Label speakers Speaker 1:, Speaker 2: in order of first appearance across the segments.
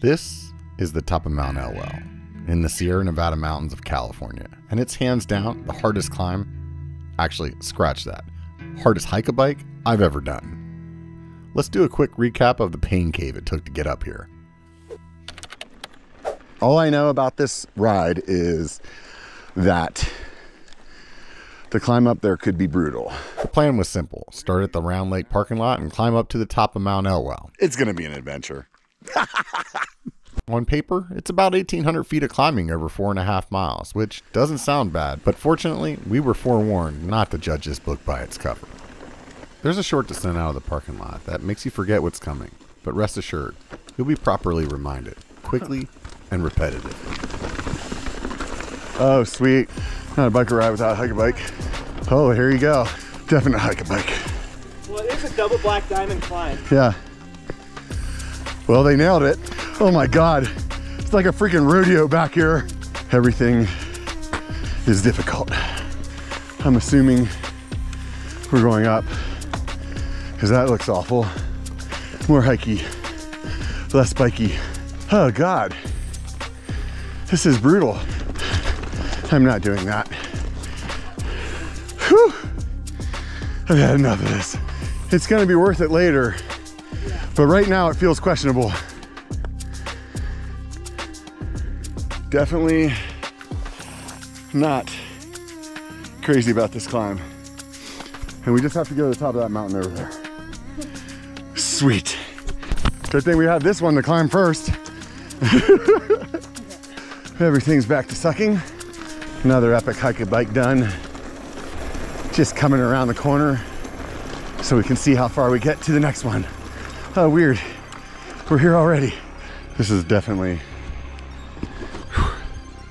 Speaker 1: This is the top of Mount Elwell in the Sierra Nevada mountains of California, and it's hands down the hardest climb. Actually, scratch that. Hardest hike a bike I've ever done. Let's do a quick recap of the pain cave it took to get up here.
Speaker 2: All I know about this ride is that the climb up there could be brutal.
Speaker 1: The plan was simple start at the Round Lake parking lot and climb up to the top of Mount Elwell.
Speaker 2: It's going to be an adventure.
Speaker 1: On paper, it's about 1,800 feet of climbing over four and a half miles, which doesn't sound bad, but fortunately, we were forewarned not to judge this book by its cover. There's a short descent out of the parking lot that makes you forget what's coming, but rest assured, you'll be properly reminded, quickly and repetitively.
Speaker 2: Oh, sweet. Not a bike ride without a hike a bike. Oh, here you go. Definite hike a bike.
Speaker 3: Well, it is a double black diamond climb.
Speaker 2: Yeah. Well, they nailed it. Oh my God. It's like a freaking rodeo back here. Everything is difficult. I'm assuming we're going up because that looks awful. More hikey, less bikey. Oh God. This is brutal. I'm not doing that. Whew. I've had enough of this. It's gonna be worth it later, but right now it feels questionable. Definitely not crazy about this climb. And we just have to go to the top of that mountain over there. Sweet. Good thing we had this one to climb first. Everything's back to sucking. Another epic hike and bike done. Just coming around the corner so we can see how far we get to the next one. Oh, weird. We're here already. This is definitely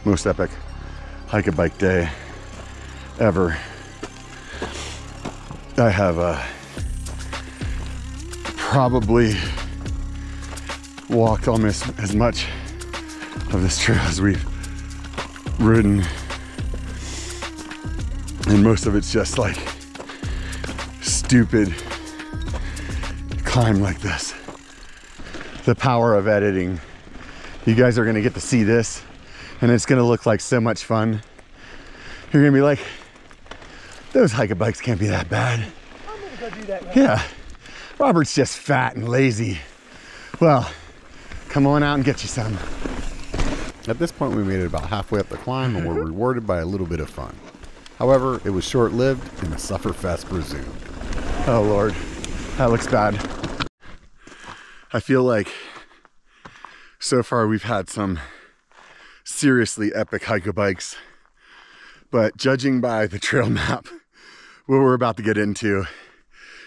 Speaker 2: most epic hike and bike day ever. I have uh, probably walked almost as much of this trail as we've ridden. And most of it's just like stupid climb like this. The power of editing. You guys are gonna get to see this and it's gonna look like so much fun. You're gonna be like, those hike a bikes can't be that bad.
Speaker 3: I'm gonna go do that.
Speaker 2: Yeah, Robert's just fat and lazy. Well, come on out and get you some.
Speaker 1: At this point, we made it about halfway up the climb and were mm-hmm. rewarded by a little bit of fun. However, it was short lived and the sufferfest resumed.
Speaker 2: Oh Lord, that looks bad. I feel like so far we've had some seriously epic hike a bikes, but judging by the trail map, what we're about to get into,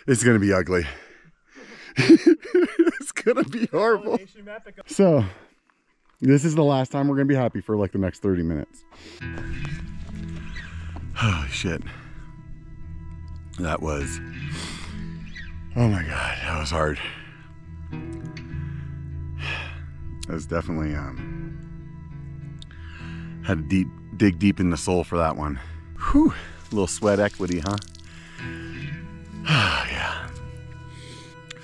Speaker 2: is gonna be ugly. it's gonna be horrible. So, this is the last time we're gonna be happy for like the next 30 minutes. Oh shit. That was, oh my God, that was hard. That was definitely, um, had to deep, dig deep in the soul for that one. Whew, a little sweat equity, huh? yeah.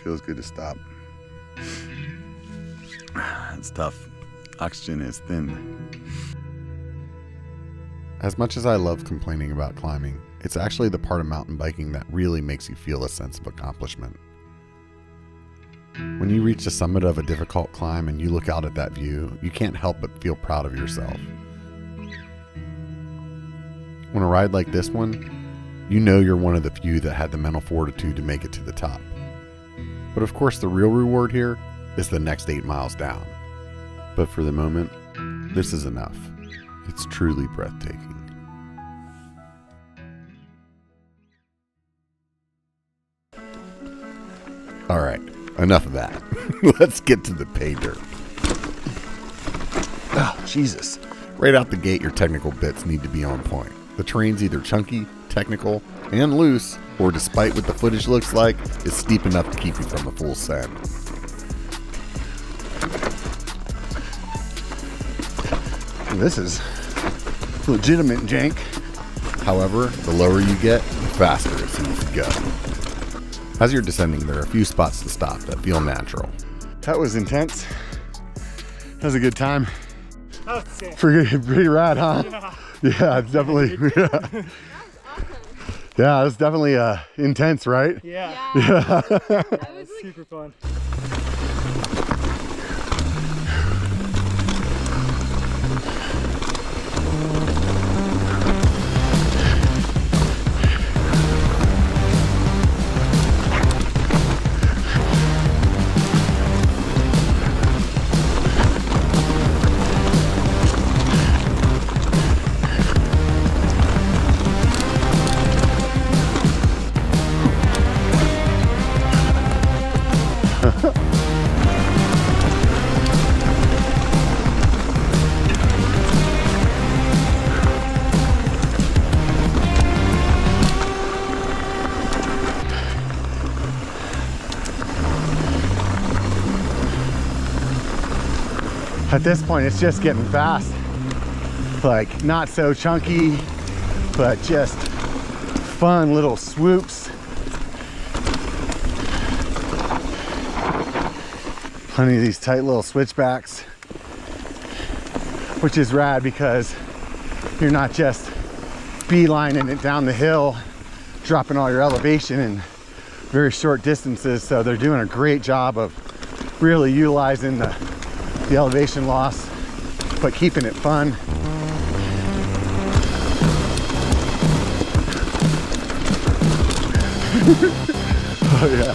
Speaker 2: Feels good to stop. It's tough. Oxygen is thin.
Speaker 1: As much as I love complaining about climbing, it's actually the part of mountain biking that really makes you feel a sense of accomplishment. When you reach the summit of a difficult climb and you look out at that view, you can't help but feel proud of yourself. On a ride like this one, you know you're one of the few that had the mental fortitude to make it to the top. But of course, the real reward here is the next eight miles down. But for the moment, this is enough. It's truly breathtaking. All right, enough of that. Let's get to the pay dirt.
Speaker 2: Oh, Jesus.
Speaker 1: Right out the gate, your technical bits need to be on point. The terrain's either chunky, technical, and loose, or despite what the footage looks like, is steep enough to keep you from a full send.
Speaker 2: This is legitimate jank.
Speaker 1: However, the lower you get, the faster it seems to go. As you're descending, there are a few spots to stop that feel natural.
Speaker 2: That was intense. That was a good time.
Speaker 3: That was insane.
Speaker 2: Pretty, pretty rad, huh? Yeah, it's definitely. Yeah, yeah it's definitely uh, intense, right?
Speaker 3: Yeah.
Speaker 4: Yeah. I was like,
Speaker 3: Super fun.
Speaker 2: At this point, it's just getting fast. Like, not so chunky, but just fun little swoops. Plenty of these tight little switchbacks, which is rad because you're not just beelining it down the hill, dropping all your elevation in very short distances. So they're doing a great job of really utilizing the, the elevation loss, but keeping it fun. oh yeah.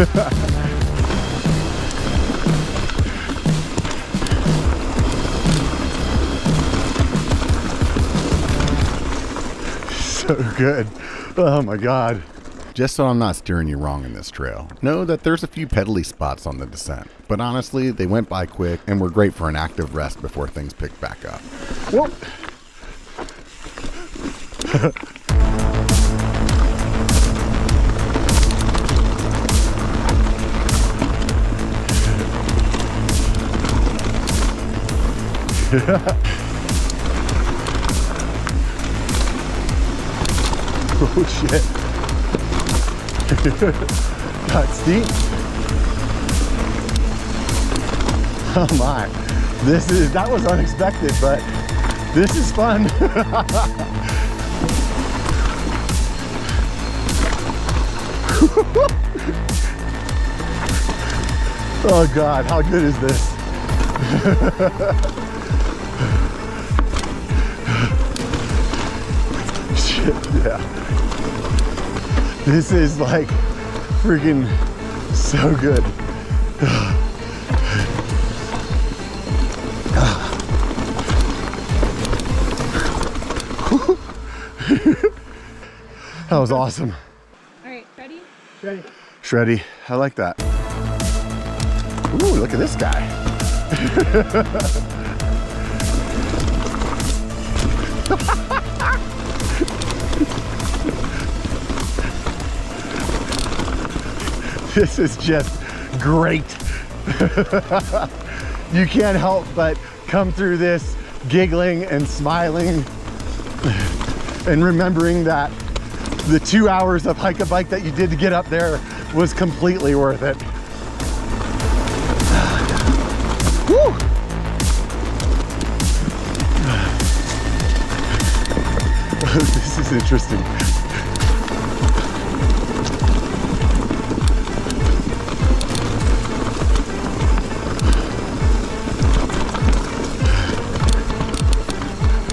Speaker 2: so good. Oh my god.
Speaker 1: Just so I'm not steering you wrong in this trail, know that there's a few pedally spots on the descent, but honestly, they went by quick and were great for an active rest before things picked back up.
Speaker 2: Whoop. oh shit. Got steep. Oh my. This is that was unexpected, but this is fun. oh god, how good is this? Shit, yeah. This is like freaking so good. That was awesome.
Speaker 4: all right, ready?
Speaker 3: Ready?
Speaker 2: Shreddy, I like that. Ooh, look at this guy. this is just great. you can't help but come through this giggling and smiling and remembering that the two hours of hike a bike that you did to get up there was completely worth it. Woo! this is interesting.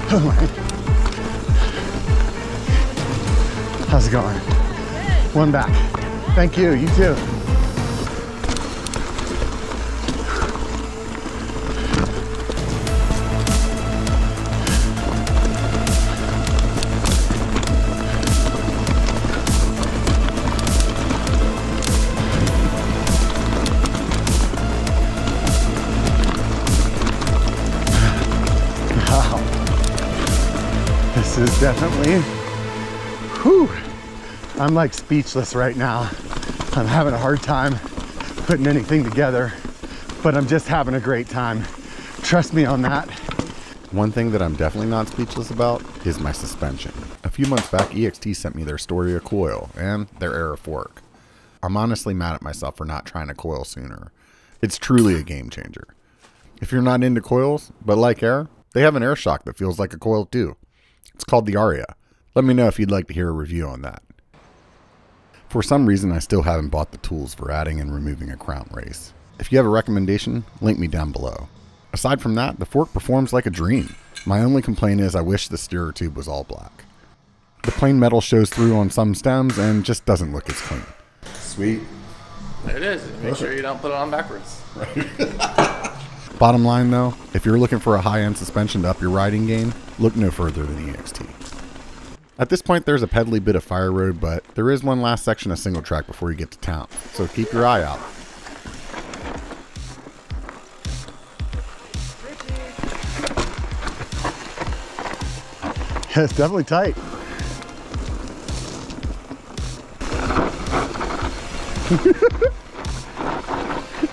Speaker 2: Oh. How's it going? One back. Thank you. You too. Is definitely Whew. I'm like speechless right now. I'm having a hard time putting anything together, but I'm just having a great time. Trust me on that.
Speaker 1: One thing that I'm definitely not speechless about is my suspension. A few months back, EXT sent me their Storia coil and their Era fork. I'm honestly mad at myself for not trying a coil sooner. It's truly a game changer. If you're not into coils, but like air, they have an air shock that feels like a coil too. It's called the Aria. Let me know if you'd like to hear a review on that. For some reason, I still haven't bought the tools for adding and removing a crown race. If you have a recommendation, link me down below. Aside from that, the fork performs like a dream. My only complaint is I wish the steerer tube was all black. The plain metal shows through on some stems and just doesn't look as clean. Sweet.
Speaker 5: There it is. Make sure you don't put it on backwards.
Speaker 1: Bottom line though, if you're looking for a high-end suspension to up your riding game, look no further than EXT. At this point there's a peddly bit of fire road, but there is one last section of single track before you get to town, so keep your eye out.
Speaker 2: It's definitely tight.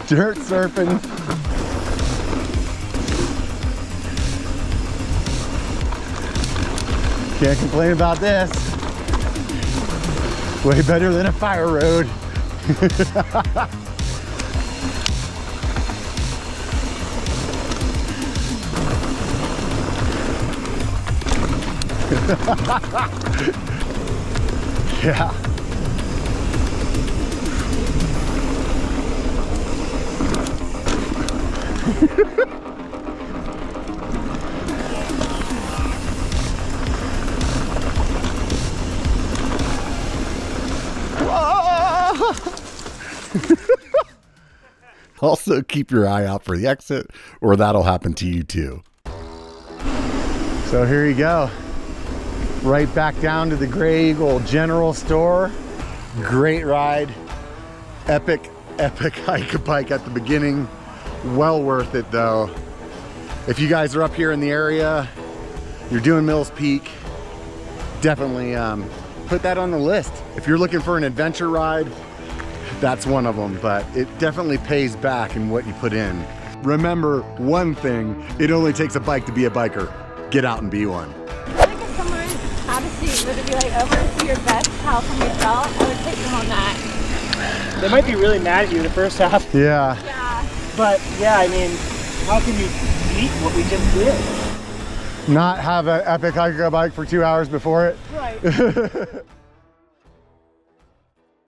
Speaker 2: Dirt surfing. Can't complain about this. Way better than a fire road. Yeah.
Speaker 1: Also keep your eye out for the exit, or that'll happen to you too.
Speaker 2: So here you go. Right back down to the Graeagle General Store. Great ride. Epic, epic hike a bike at the beginning. Well worth it though. If you guys are up here in the area, you're doing Mills Peak, definitely um, put that on the list. If you're looking for an adventure ride, that's one of them, but it definitely pays back in what you put in. Remember one thing, it only takes a bike to be a biker. Get out and be one.
Speaker 4: I think if someone had a seat, would it be like over to your best how come you felt? I would take them on that.
Speaker 3: They might be really mad at you in the first half,
Speaker 2: Yeah.
Speaker 4: Yeah.
Speaker 3: but yeah, I mean, how can you beat what we just did?
Speaker 2: Not have an epic hike a bike for two hours before it.
Speaker 3: Right.